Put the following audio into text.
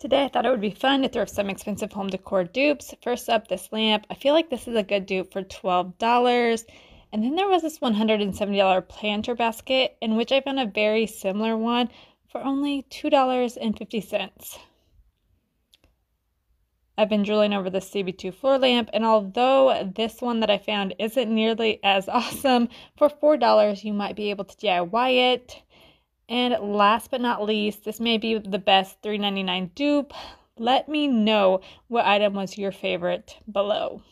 Today I thought it would be fun to throw some expensive home decor dupes. First up, this lamp. I feel like this is a good dupe for $12. And then there was this $170 planter basket, in which I found a very similar one for only $2.50. I've been drooling over the CB2 floor lamp, and although this one that I found isn't nearly as awesome, for $4 you might be able to DIY it. And last but not least, this may be the best $3.99 dupe. Let me know what item was your favorite below.